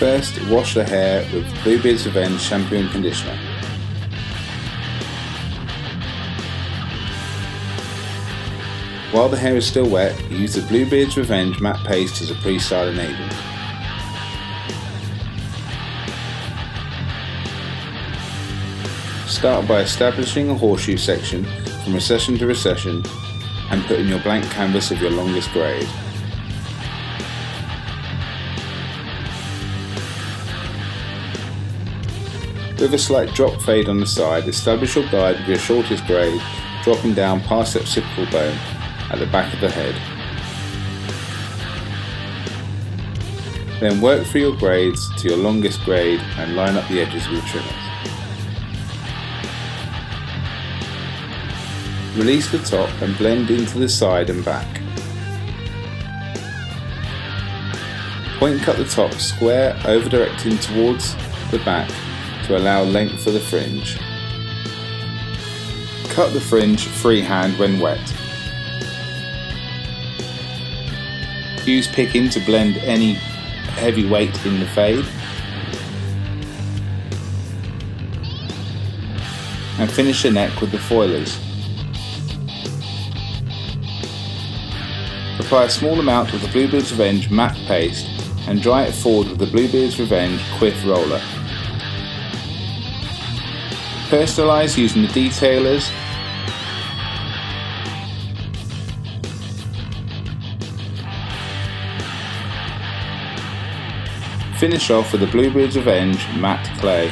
First, wash the hair with Bluebeard's Revenge shampoo and conditioner. While the hair is still wet, use the Bluebeard's Revenge matte paste as a pre-styling agent. Start by establishing a horseshoe section from recession to recession and put in your blank canvas of your longest grade. With a slight drop fade on the side, establish your guide with your shortest grade, dropping down past the occipital bone at the back of the head. Then work through your grades to your longest grade and line up the edges with your trimmers. Release the top and blend into the side and back. Point cut the top square over directing towards the back to allow length for the fringe. Cut the fringe freehand when wet. Use picking to blend any heavy weight in the fade. And finish the neck with the foilers. Apply a small amount of the Bluebeard's Revenge matte paste and dry it forward with the Bluebeard's Revenge quiff roller. Personalise using the detailers Finish off with the Bluebeard's Revenge matte clay.